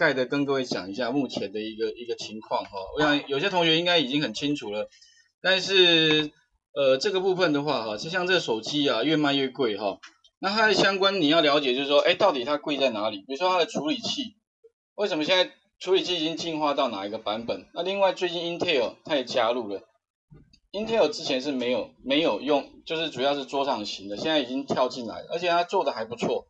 概的跟各位讲一下目前的一个一个情况哈。我想有些同学应该已经很清楚了，但是呃这个部分的话哈，就像这个手机啊越卖越贵哈，那它的相关你要了解就是说，哎到底它贵在哪里？比如说它的处理器，为什么现在处理器已经进化到哪一个版本？那另外最近 Intel 它也加入了。Intel 之前是没有没有用，就是主要是桌上型的，现在已经跳进来，而且它做的还不错。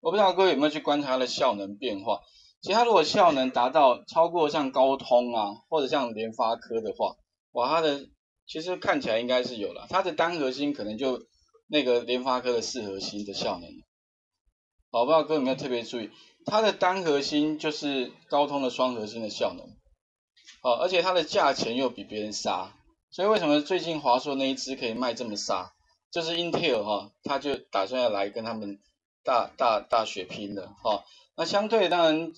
我不知道各位有没有去观察它的效能变化。其实它如果效能达到超过像高通啊，或者像联发科的话，哇，它的其实看起来应该是有了，它的单核心可能就那个联发科的四核心的效能。好，不知道各位有没有特别注意，它的单核心就是高通的双核心的效能。好，而且它的价钱又比别人杀。所以为什么最近华硕那一支可以卖这么杀？就是 Intel 哈，他就打算要来跟他们大大大血拼的哈。那相对当然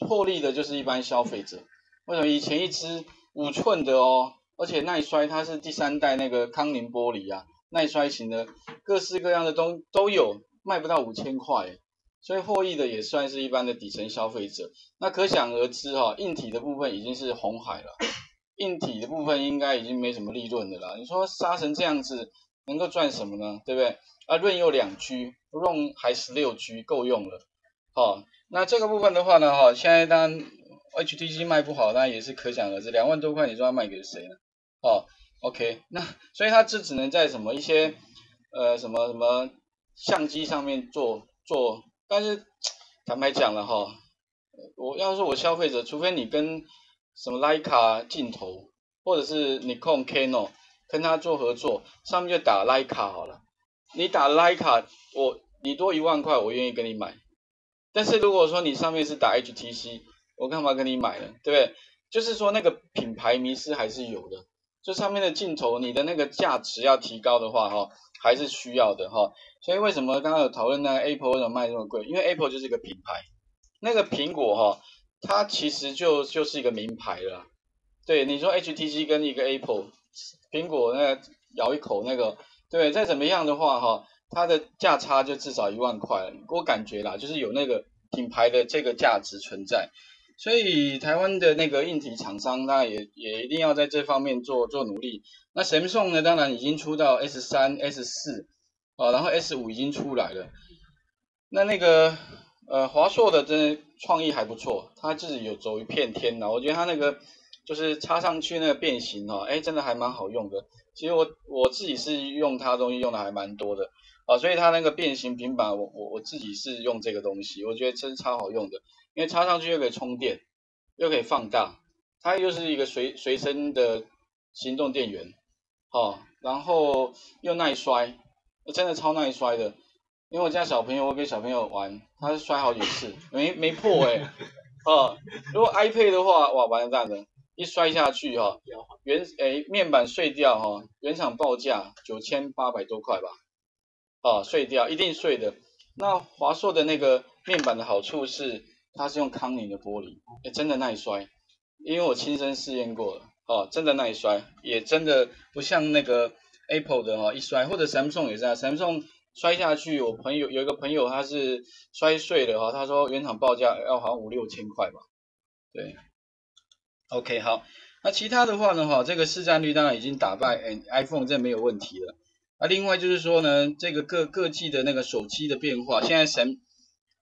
获利的就是一般消费者。为什么以前一支五寸的哦，而且耐摔，它是第三代那个康宁玻璃啊，耐摔型的，各式各样的都都有，卖不到五千块，所以获益的也算是一般的底层消费者。那可想而知哈，硬体的部分已经是红海了。硬体的部分应该已经没什么利润的了。你说杀成这样子，能够赚什么呢？对不对？啊，润又两 G，不用还十六 G，够用了。好，那这个部分的话呢，哈，现在当然 HTC 卖不好，那也是可想而知。两万多块，你说要卖给谁呢？哦，OK，那所以它这只能在什么一些呃什么什么相机上面做做，但是坦白讲了哈，我要是我消费者，除非你跟什么徕卡镜头，或者是你控 Canon 跟他做合作，上面就打徕卡好了。你打徕卡，我你多一万块，我愿意跟你买。但是如果说你上面是打 HTC，我干嘛跟你买呢？对不对？就是说那个品牌迷失还是有的。就上面的镜头，你的那个价值要提高的话，哈，还是需要的哈。所以为什么刚刚有讨论那个 Apple 为什么卖这么贵？因为 Apple 就是一个品牌，那个苹果哈。它其实就就是一个名牌了，对，你说 HTC 跟一个 Apple，苹果那咬一口那个，对，再怎么样的话哈，它的价差就至少一万块，我感觉啦，就是有那个品牌的这个价值存在，所以台湾的那个硬体厂商，那也也一定要在这方面做做努力。那神送呢，当然已经出到 S 三、S 四，啊，然后 S 五已经出来了，那那个。呃，华硕的真的创意还不错，它自己有走一片天的，我觉得它那个就是插上去那个变形哦，哎，真的还蛮好用的。其实我我自己是用它东西用的还蛮多的啊，所以它那个变形平板，我我我自己是用这个东西，我觉得真超好用的，因为插上去又可以充电，又可以放大，它又是一个随随身的行动电源，哦，然后又耐摔，真的超耐摔的。因为我家小朋友，我给小朋友玩，他是摔好几次，没没破哎，哦，如果 iPad 的话，哇，完蛋了，一摔下去哈，原哎面板碎掉哈，原厂报价九千八百多块吧，哦，碎掉一定碎的。那华硕的那个面板的好处是，它是用康宁的玻璃，哎，真的耐摔，因为我亲身试验过了，哦，真的耐摔，也真的不像那个 Apple 的哈，一摔或者 Samsung 也是啊，Samsung。摔下去，我朋友有一个朋友他是摔碎了哈，他说原厂报价要好像五六千块吧，对，OK 好，那其他的话呢哈，这个市占率当然已经打败 iPhone 这没有问题了，那另外就是说呢，这个各各季的那个手机的变化，现在神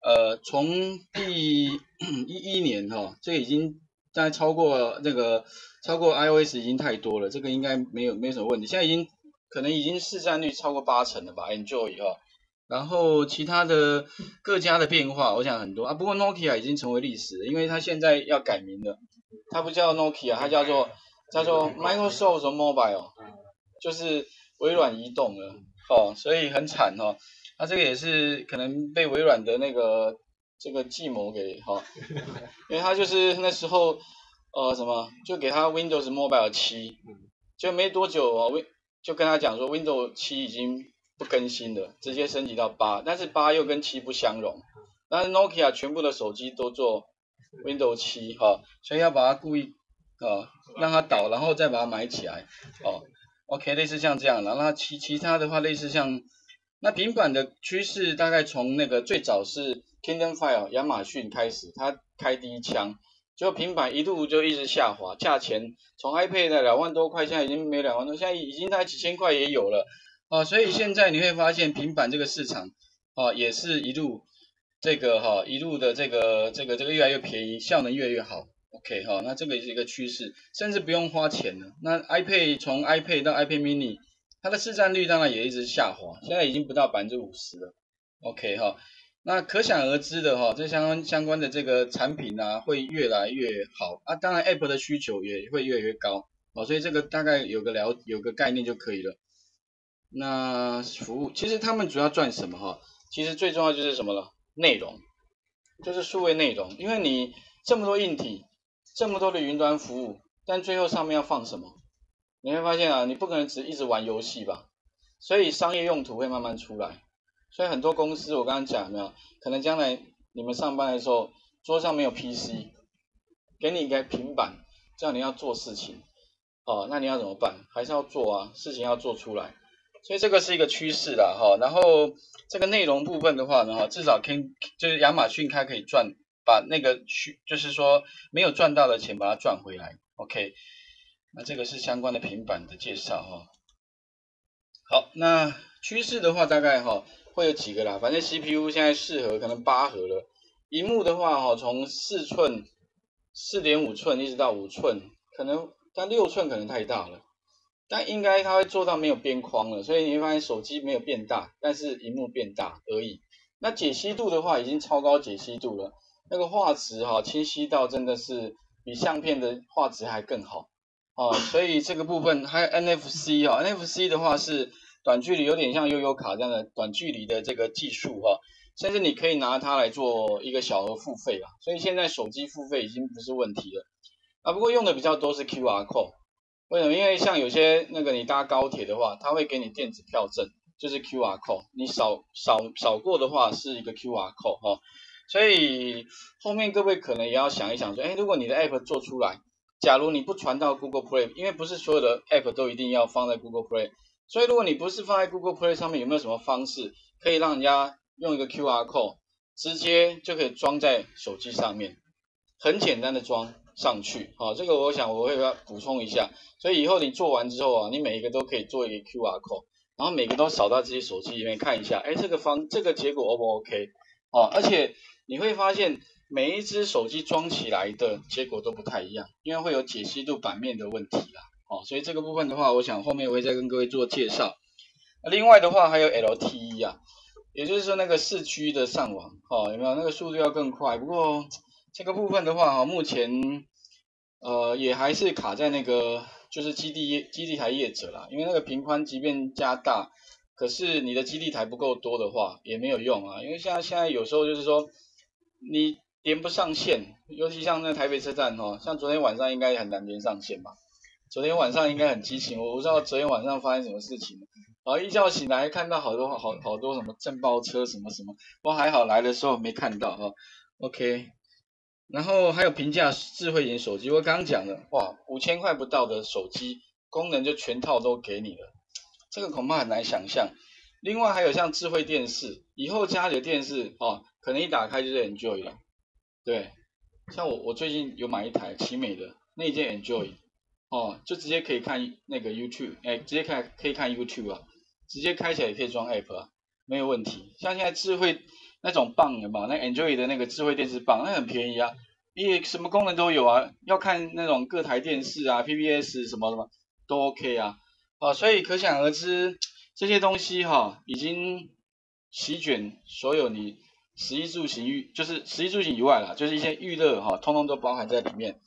呃从第一一年哈，这个已经大概超过那个超过 iOS 已经太多了，这个应该没有没有什么问题，现在已经。可能已经市占率超过八成了吧，Enjoy 哈，然后其他的各家的变化，我想很多啊。不过 Nokia 已经成为历史了，因为它现在要改名了，它不叫 Nokia，它叫做叫做 Microsoft Mobile，就是微软移动了，哦，所以很惨哦。它这个也是可能被微软的那个这个计谋给哈，因为他就是那时候呃什么，就给他 Windows Mobile 七，就没多久啊，Win。就跟他讲说，Windows 七已经不更新了，直接升级到八，但是八又跟七不相容。但是 Nokia 全部的手机都做 Windows 七哈，所以要把它故意啊让它倒，然后再把它买起来哦。OK，类似像这样，然后其其他的话类似像那平板的趋势大概从那个最早是 Kingdom Fire 亚马逊开始，它开第一枪，就平板一路就一直下滑，价钱从 iPad 的两万多块，现在已经没两万多，现在已经在几千块也有了。啊，所以现在你会发现平板这个市场啊，也是一路这个哈一路的这个这个这个越来越便宜，效能越来越好。，OK 哈，那这个也是一个趋势，甚至不用花钱了。那 iPad 从 iPad 到 iPad Mini，它的市占率当然也一直下滑，现在已经不到百分之五十了，OK 哈。那可想而知的哈，这相关相关的这个产品呢，会越来越好啊。当然，App 的需求也会越来越高哦，所以这个大概有个了有个概念就可以了。那服务其实他们主要赚什么哈？其实最重要就是什么了？内容，就是数位内容。因为你这么多硬体，这么多的云端服务，但最后上面要放什么？你会发现啊，你不可能只一直玩游戏吧？所以商业用途会慢慢出来。所以很多公司，我刚刚讲没有，可能将来你们上班的时候桌上没有 PC，给你一个平板，叫你要做事情，哦，那你要怎么办？还是要做啊，事情要做出来。所以这个是一个趋势啦，哈。然后这个内容部分的话呢，哈，至少可以就是亚马逊它可以赚，把那个去就是说没有赚到的钱把它赚回来。OK，那这个是相关的平板的介绍哈。好，那趋势的话大概哈。会有几个啦，反正 CPU 现在适合可能八核了。荧幕的话，哈，从四寸、四点五寸一直到五寸，可能但六寸可能太大了。但应该它会做到没有边框了，所以你会发现手机没有变大，但是荧幕变大而已。那解析度的话，已经超高解析度了，那个画质哈，清晰到真的是比相片的画质还更好哦。所以这个部分还有 NFC 啊，NFC 的话是。短距离有点像悠悠卡这样的短距离的这个技术哈，甚至你可以拿它来做一个小额付费啦，所以现在手机付费已经不是问题了啊。不过用的比较多是 QR code，为什么？因为像有些那个你搭高铁的话，它会给你电子票证，就是 QR code，你扫扫扫过的话是一个 QR code 哈。所以后面各位可能也要想一想说，哎，如果你的 app 做出来，假如你不传到 Google Play，因为不是所有的 app 都一定要放在 Google Play。所以如果你不是放在 Google Play 上面，有没有什么方式可以让人家用一个 QR code 直接就可以装在手机上面，很简单的装上去。好，这个我想我会要补充一下。所以以后你做完之后啊，你每一个都可以做一个 QR code，然后每个都扫到自己手机里面看一下，哎，这个方这个结果 O 不 OK？哦，而且你会发现每一只手机装起来的结果都不太一样，因为会有解析度版面的问题啦。哦，所以这个部分的话，我想后面我会再跟各位做介绍。另外的话还有 LTE 啊，也就是说那个市区的上网，哦，有没有那个速度要更快？不过这个部分的话，哈，目前呃也还是卡在那个就是基地基地台业者啦，因为那个频宽即便加大，可是你的基地台不够多的话也没有用啊，因为像现在有时候就是说你连不上线，尤其像那台北车站哈，像昨天晚上应该很难连上线吧。昨天晚上应该很激情，我不知道昨天晚上发生什么事情。然后一觉醒来看到好多好好多什么震爆车什么什么，不过还好来的时候没看到哈。OK，然后还有评价智慧型手机，我刚刚讲的，哇，五千块不到的手机功能就全套都给你了，这个恐怕很难想象。另外还有像智慧电视，以后家里的电视哦，可能一打开就是 Enjoy 了。对，像我我最近有买一台奇美的那一件 Enjoy。哦，就直接可以看那个 YouTube，哎，直接看可以看 YouTube 啊，直接开起来也可以装 App 啊，没有问题。像现在智慧那种棒的嘛，那 Android 的那个智慧电视棒，那很便宜啊，也什么功能都有啊。要看那种各台电视啊，PPS 什么什么都 OK 啊。啊，所以可想而知，这些东西哈，已经席卷所有你食衣住行娱，就是食衣住行以外啦，就是一些娱乐哈，通通都包含在里面。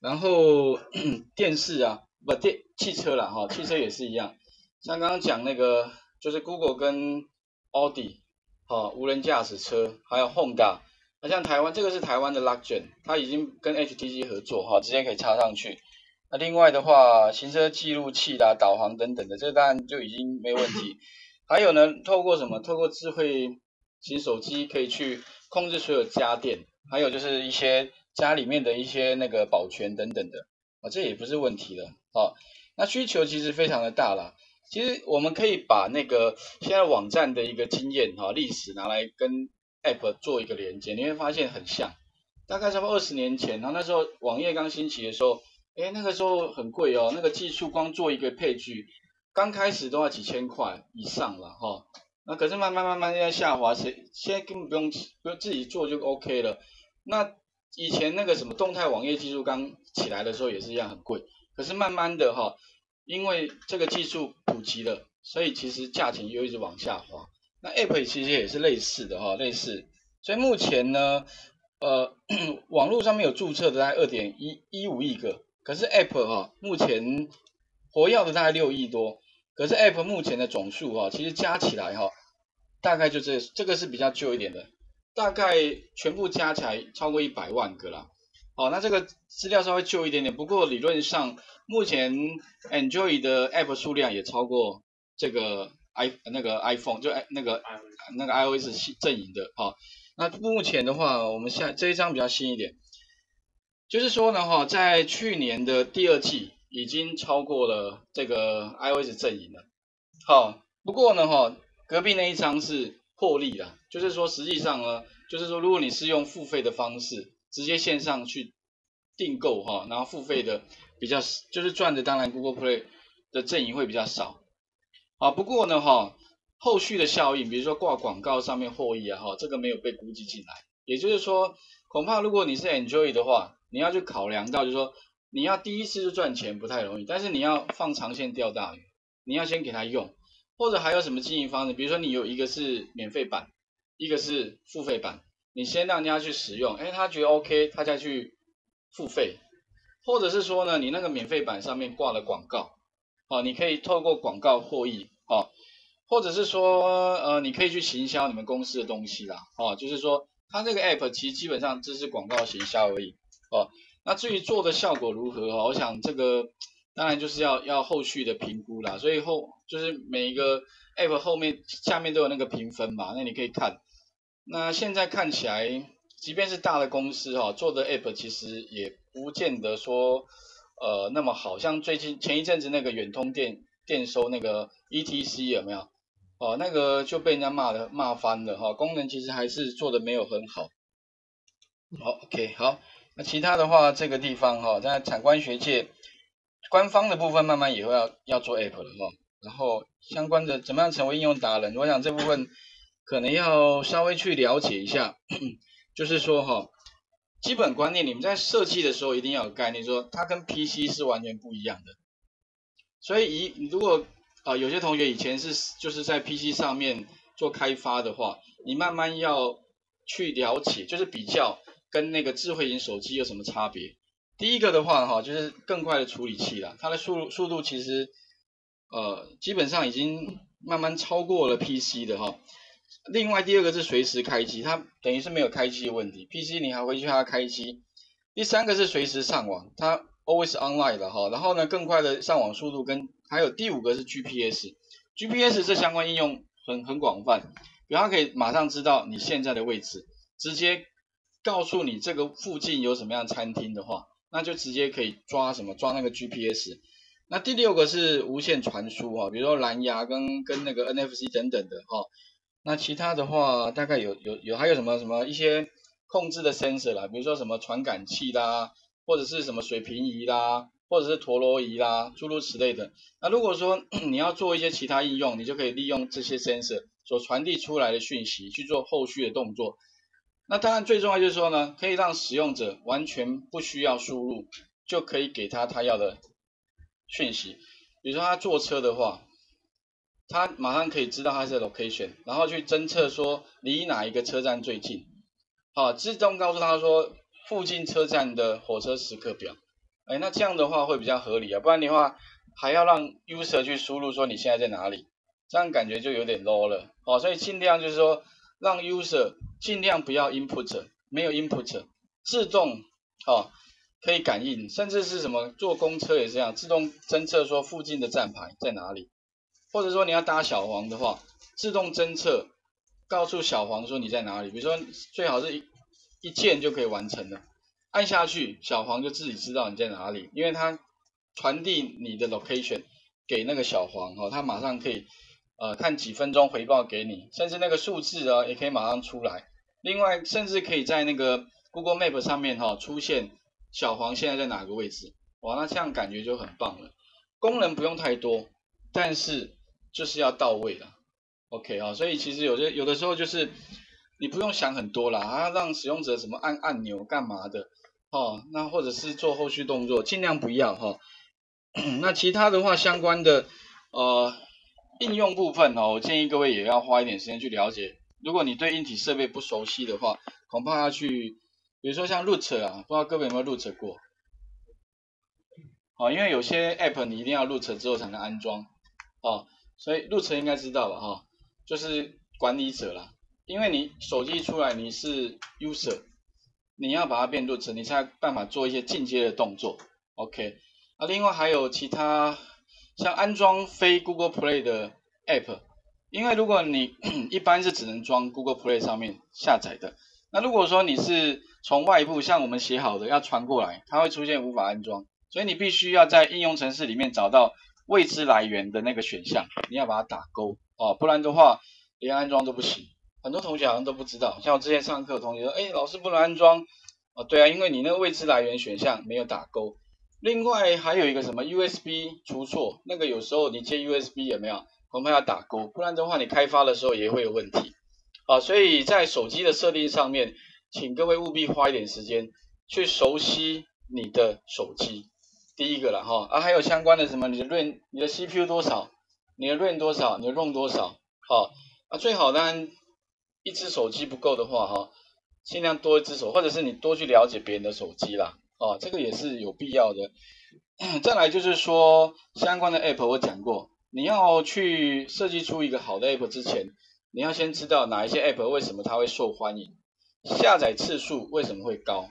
然后 电视啊，不电汽车了哈，汽车也是一样。像刚刚讲那个，就是 Google 跟奥迪，哈，无人驾驶车，还有 Honda。那像台湾这个是台湾的 Luxgen，它已经跟 HTC 合作哈，直接可以插上去。那另外的话，行车记录器啦、导航等等的，这个当然就已经没问题。还有呢，透过什么？透过智慧其实手机可以去控制所有家电，还有就是一些。家里面的一些那个保全等等的啊，这也不是问题了啊。那需求其实非常的大了。其实我们可以把那个现在网站的一个经验哈历史拿来跟 App 做一个连接，你会发现很像。大概差不多二十年前，然后那时候网页刚兴起的时候，哎，那个时候很贵哦，那个技术光做一个配剧，刚开始都要几千块以上了哈。那可是慢慢慢慢在下滑，谁现在根本不用不用自己做就 OK 了。那以前那个什么动态网页技术刚起来的时候也是一样很贵，可是慢慢的哈，因为这个技术普及了，所以其实价钱又一直往下滑。那 App 其实也是类似的哈，类似。所以目前呢，呃，网络上面有注册的大概二点一一五亿个，可是 App 哈目前活跃的大概六亿多，可是 App 目前的总数哈，其实加起来哈，大概就这这个是比较旧一点的，大概全部加起来超过一百万个啦。好，那这个资料稍微旧一点点，不过理论上目前 Enjoy 的 App 数量也超过这个。i 那个 iPhone 就 i 那个那个 iOS 阵营的哈，那目前的话，我们现在这一张比较新一点，就是说呢哈，在去年的第二季已经超过了这个 iOS 阵营了，好，不过呢哈，隔壁那一张是获利了，就是说实际上呢，就是说如果你是用付费的方式直接线上去订购哈，然后付费的比较就是赚的，当然 Google Play 的阵营会比较少。啊，不过呢，哈，后续的效应，比如说挂广告上面获益啊，哈，这个没有被估计进来。也就是说，恐怕如果你是 enjoy 的话，你要去考量到，就是说，你要第一次就赚钱不太容易，但是你要放长线钓大鱼，你要先给他用，或者还有什么经营方式，比如说你有一个是免费版，一个是付费版，你先让人家去使用，哎，他觉得 OK，他再去付费，或者是说呢，你那个免费版上面挂了广告。哦，你可以透过广告获益哦，或者是说，呃，你可以去行销你们公司的东西啦，哦，就是说，它这个 app 其实基本上只是广告行销而已，哦，那至于做的效果如何，我想这个当然就是要要后续的评估啦，所以后就是每一个 app 后面下面都有那个评分嘛，那你可以看，那现在看起来，即便是大的公司哈，做的 app 其实也不见得说。呃，那么好像最近前一阵子那个远通电电收那个 ETC 有没有？哦，那个就被人家骂的骂翻了哈，功能其实还是做的没有很好。好，OK，好，那其他的话这个地方哈，在产官学界官方的部分慢慢也会要要做 App 了哈，然后相关的怎么样成为应用达人，我想这部分可能要稍微去了解一下，就是说哈。基本观念，你们在设计的时候一定要有概念，说它跟 PC 是完全不一样的。所以，以如果啊有些同学以前是就是在 PC 上面做开发的话，你慢慢要去了解，就是比较跟那个智慧型手机有什么差别。第一个的话，哈，就是更快的处理器了，它的速速度其实呃基本上已经慢慢超过了 PC 的哈。另外第二个是随时开机，它等于是没有开机的问题。PC 你还会去它开机。第三个是随时上网，它 always online 的哈。然后呢，更快的上网速度跟还有第五个是 GPS，GPS 这相关应用很很广泛，比方可以马上知道你现在的位置，直接告诉你这个附近有什么样餐厅的话，那就直接可以抓什么抓那个 GPS。那第六个是无线传输啊，比如说蓝牙跟跟那个 NFC 等等的哈。那其他的话，大概有有有还有什么什么一些控制的 sensor 啦，比如说什么传感器啦，或者是什么水平仪啦，或者是陀螺仪啦，诸如此类的。那如果说 你要做一些其他应用，你就可以利用这些 sensor 所传递出来的讯息去做后续的动作。那当然最重要就是说呢，可以让使用者完全不需要输入，就可以给他他要的讯息。比如说他坐车的话。他马上可以知道他是 location，然后去侦测说离哪一个车站最近，好，自动告诉他说附近车站的火车时刻表，哎，那这样的话会比较合理啊，不然的话还要让 user 去输入说你现在在哪里，这样感觉就有点 low 了，好，所以尽量就是说让 user 尽量不要 input，没有 input，自动，哦，可以感应，甚至是什么坐公车也是这样，自动侦测说附近的站牌在哪里。或者说你要搭小黄的话，自动侦测，告诉小黄说你在哪里。比如说最好是一一键就可以完成的，按下去小黄就自己知道你在哪里，因为它传递你的 location 给那个小黄哦，它马上可以呃看几分钟回报给你，甚至那个数字啊也可以马上出来。另外，甚至可以在那个 Google Map 上面哈出现小黄现在在哪个位置，哇，那这样感觉就很棒了。功能不用太多，但是就是要到位了。OK 啊，所以其实有些有的时候就是你不用想很多啦，啊，让使用者什么按按钮干嘛的，哦，那或者是做后续动作，尽量不要哈。那其他的话相关的呃应用部分哦，我建议各位也要花一点时间去了解。如果你对硬体设备不熟悉的话，恐怕要去，比如说像 Root 啊，不知道各位有没有 Root 过？哦，因为有些 App 你一定要 Root 之后才能安装，哦，所以 Root 应该知道吧？哈，就是管理者啦。因为你手机出来你是 User，你要把它变 Root，你才有办法做一些进阶的动作。OK，啊，另外还有其他像安装非 Google Play 的 App。因为如果你 一般是只能装 Google Play 上面下载的，那如果说你是从外部像我们写好的要传过来，它会出现无法安装，所以你必须要在应用程式里面找到未知来源的那个选项，你要把它打勾哦，不然的话连安装都不行。很多同学好像都不知道，像我之前上课同学说，哎，老师不能安装哦，对啊，因为你那个未知来源选项没有打勾。另外还有一个什么 USB 出错，那个有时候你接 USB 有没有？恐怕要打勾，不然的话你开发的时候也会有问题啊。所以在手机的设定上面，请各位务必花一点时间去熟悉你的手机。第一个了哈啊，还有相关的什么，你的论、你的 CPU 多少，你的论多少，你的 ROM 多少，好啊，最好当然一只手机不够的话哈，尽量多一只手，或者是你多去了解别人的手机啦，哦，这个也是有必要的。再来就是说相关的 App 我讲过。你要去设计出一个好的 app 之前，你要先知道哪一些 app 为什么它会受欢迎，下载次数为什么会高。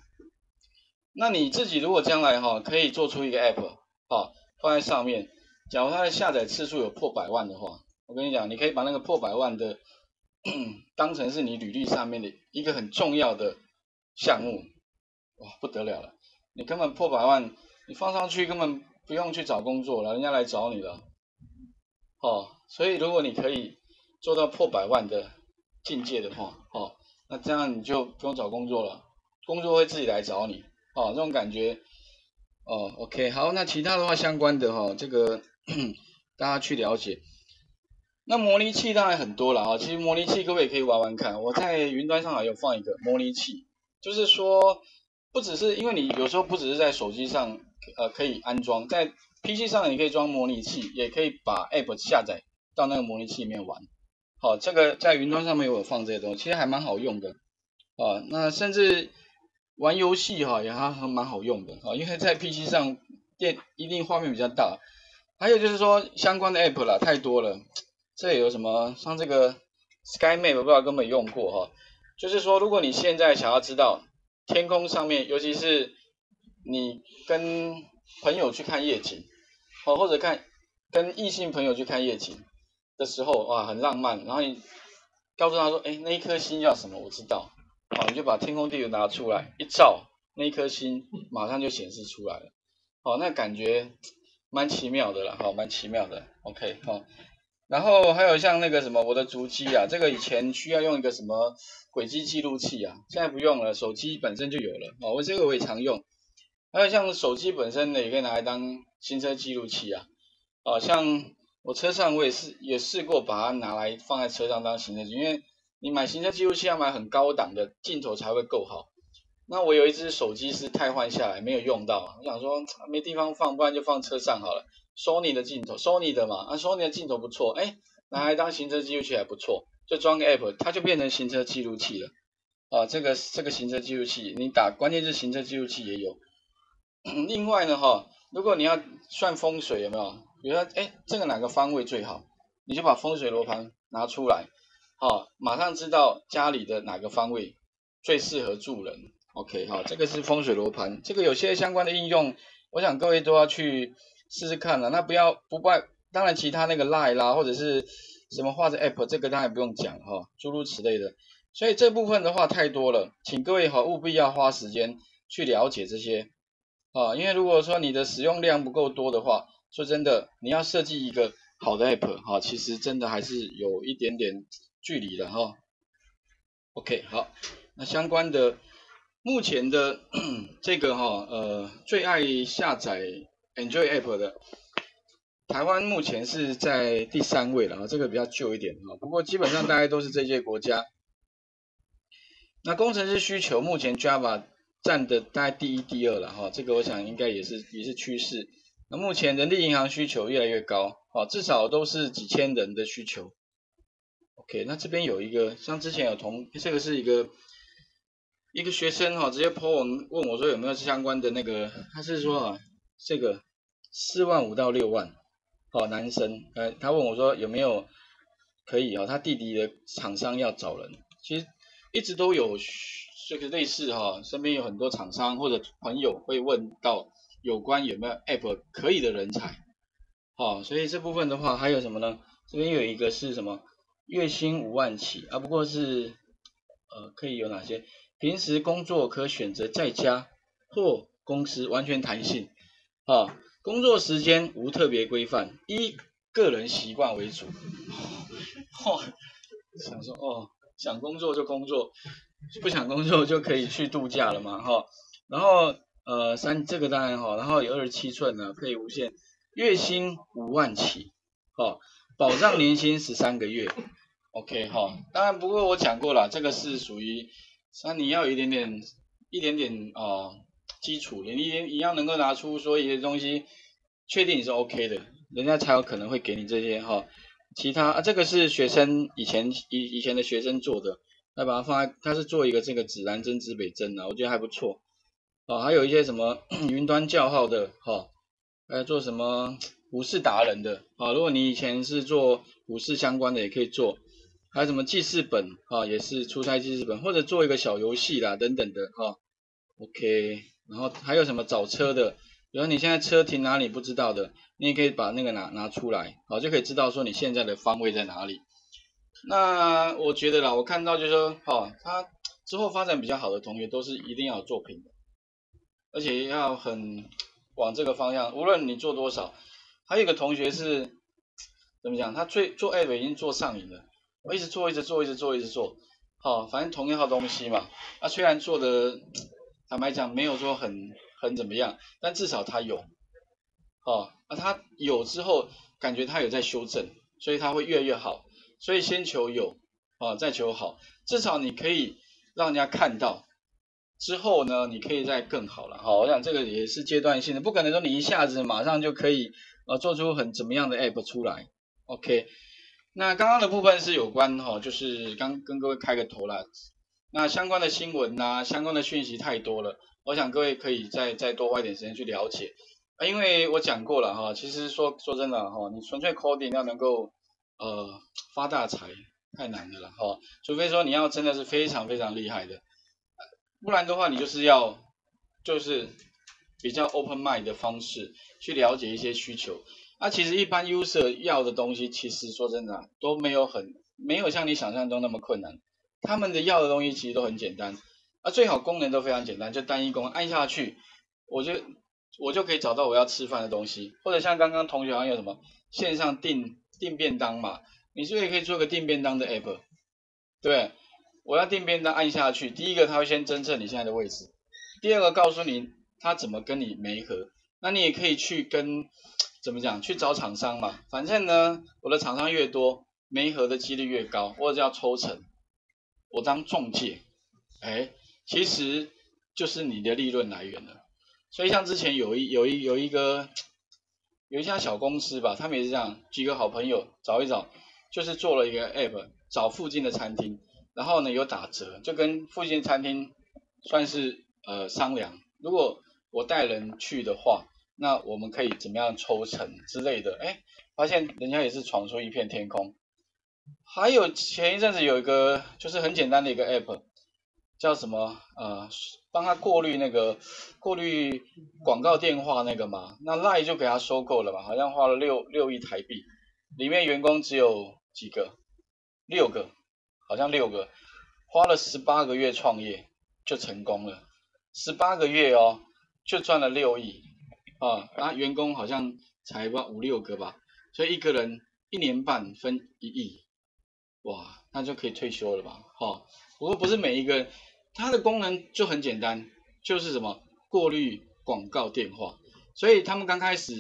那你自己如果将来哈可以做出一个 app 哦放在上面，假如它的下载次数有破百万的话，我跟你讲，你可以把那个破百万的当成是你履历上面的一个很重要的项目，哇不得了了，你根本破百万，你放上去根本不用去找工作了，人家来找你了。哦，所以如果你可以做到破百万的境界的话，哦，那这样你就不用找工作了，工作会自己来找你，哦，这种感觉，哦，OK，好，那其他的话相关的哈，这个 大家去了解。那模拟器当然很多了啊，其实模拟器各位也可以玩玩看，我在云端上还有放一个模拟器，就是说不只是因为你有时候不只是在手机上呃可以安装，在 PC 上你可以装模拟器，也可以把 App 下载到那个模拟器里面玩。好，这个在云端上面有放这些东西，其实还蛮好用的。啊，那甚至玩游戏哈也还还蛮好用的。啊，因为在 PC 上电一定画面比较大。还有就是说相关的 App 啦，太多了。这里有什么？像这个 Sky Map，不知道根本用过哈？就是说如果你现在想要知道天空上面，尤其是你跟朋友去看夜景。哦，或者看跟异性朋友去看夜景的时候，哇，很浪漫。然后你告诉他说，哎，那一颗星叫什么？我知道。好，你就把天空地图拿出来，一照，那一颗星马上就显示出来了。哦，那感觉蛮奇妙的了，好，蛮奇妙的。OK，好。然后还有像那个什么，我的足迹啊，这个以前需要用一个什么轨迹记录器啊，现在不用了，手机本身就有了。哦，我这个我也常用。还有像手机本身呢也可以拿来当行车记录器啊，啊，像我车上我也是也试过把它拿来放在车上当行车记录，因为你买行车记录器要买很高档的镜头才会够好。那我有一只手机是太换下来没有用到，我想说没地方放，不然就放车上好了。Sony 的镜头，Sony 的嘛，啊，Sony 的镜头不错，哎，拿来当行车记录器还不错，就装个 app，它就变成行车记录器了。啊，这个这个行车记录器，你打关键字行车记录器也有。另外呢，哈，如果你要算风水，有没有？比如说，哎，这个哪个方位最好？你就把风水罗盘拿出来，好，马上知道家里的哪个方位最适合住人。OK，好，这个是风水罗盘，这个有些相关的应用，我想各位都要去试试看了。那不要不怪，当然其他那个 Line 啦，或者是什么画的 App，这个当然不用讲哈，诸如此类的。所以这部分的话太多了，请各位哈务必要花时间去了解这些。啊，因为如果说你的使用量不够多的话，说真的，你要设计一个好的 app 哈，其实真的还是有一点点距离的哈。OK，好，那相关的目前的 这个哈呃最爱下载 Enjoy App 的，台湾目前是在第三位了啊，这个比较旧一点哈，不过基本上大概都是这些国家。那工程师需求目前 Java 占的大概第一、第二了哈，这个我想应该也是也是趋势。那目前人力银行需求越来越高，好，至少都是几千人的需求。OK，那这边有一个，像之前有同，这个是一个一个学生哈，直接 po 文问我说有没有相关的那个，他是说啊，这个四万五到六万，好，男生，呃，他问我说有没有可以啊，他弟弟的厂商要找人，其实。一直都有这个类似哈，身边有很多厂商或者朋友会问到有关有没有 App 可以的人才，好，所以这部分的话还有什么呢？这边有一个是什么？月薪五万起啊，不过是呃可以有哪些？平时工作可选择在家或公司，完全弹性，啊，工作时间无特别规范，依个人习惯为主。哦，想说哦。想工作就工作，不想工作就可以去度假了嘛，哈。然后呃三这个当然哈，然后有二十七寸的可以无限，月薪五万起，哈，保障年薪十三个月，OK 哈。当然不过我讲过了，这个是属于，那你要有一点点一点点啊基础，你一一样能够拿出说一些东西，确定你是 OK 的，人家才有可能会给你这些哈。其他啊，这个是学生以前以以前的学生做的，来把它放在，他是做一个这个指南针指北针啊，我觉得还不错。哦，还有一些什么 云端叫号的，哈，还有做什么 武士达人的，啊，如果你以前是做武士相关的也可以做，还有什么记事本，啊，也是出差记事本，或者做一个小游戏啦等等的，哈，OK，然后还有什么找车的。比如你现在车停哪里不知道的，你也可以把那个拿拿出来，好就可以知道说你现在的方位在哪里。那我觉得啦，我看到就是说，哦，他之后发展比较好的同学都是一定要有作品的，而且要很往这个方向，无论你做多少。还有一个同学是怎么讲？他最做 app 已经做上瘾了，我一直做，一直做，一直做，一直做，好，反正同一套东西嘛。那虽然做的坦白讲没有说很。很怎么样？但至少他有，哦，那他有之后，感觉他有在修正，所以他会越来越好。所以先求有，啊，再求好，至少你可以让人家看到，之后呢，你可以再更好了。好，我想这个也是阶段性的，不可能说你一下子马上就可以呃做出很怎么样的 app 出来。OK，那刚刚的部分是有关哈，就是刚跟各位开个头了。那相关的新闻呐，相关的讯息太多了。我想各位可以再再多花一点时间去了解啊，因为我讲过了哈，其实说说真的哈，你纯粹 coding 要能够呃发大财太难的了哈，除非说你要真的是非常非常厉害的，不然的话你就是要就是比较 open mind 的方式去了解一些需求，啊，其实一般 user 要的东西其实说真的都没有很没有像你想象中那么困难，他们的要的东西其实都很简单。啊，最好功能都非常简单，就单一功能按下去，我就我就可以找到我要吃饭的东西，或者像刚刚同学好像有什么线上订订便当嘛，你是不是也可以做个订便当的 app？对，我要订便当按下去，第一个他会先侦测你现在的位置，第二个告诉你他怎么跟你媒合，那你也可以去跟怎么讲去找厂商嘛，反正呢我的厂商越多，媒合的几率越高，或者叫抽成，我当中介，哎。其实就是你的利润来源了，所以像之前有一有一有一个有一家小公司吧，他们也是这样，几个好朋友找一找，就是做了一个 app，找附近的餐厅，然后呢有打折，就跟附近餐厅算是呃商量，如果我带人去的话，那我们可以怎么样抽成之类的，哎，发现人家也是闯出一片天空。还有前一阵子有一个就是很简单的一个 app。叫什么？呃，帮他过滤那个过滤广告电话那个嘛，那赖就给他收购了吧？好像花了六六亿台币，里面员工只有几个？六个，好像六个，花了十八个月创业就成功了，十八个月哦，就赚了六亿啊！那员工好像才不五六个吧，所以一个人一年半分一亿，哇，那就可以退休了吧？哈，不过不是每一个。它的功能就很简单，就是什么过滤广告电话。所以他们刚开始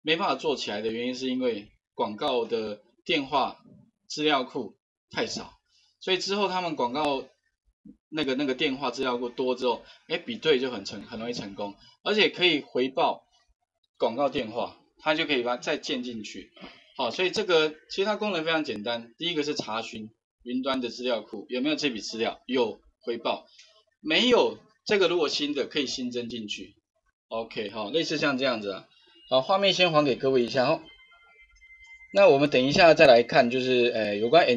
没办法做起来的原因，是因为广告的电话资料库太少。所以之后他们广告那个那个电话资料库多之后，哎，比对就很成很容易成功，而且可以回报广告电话，它就可以把再建进去。好，所以这个其实它功能非常简单。第一个是查询云端的资料库有没有这笔资料，有回报，没有这个如果新的可以新增进去。OK，好，类似像这样子啊。好，画面先还给各位一下哦。那我们等一下再来看，就是呃有关 N。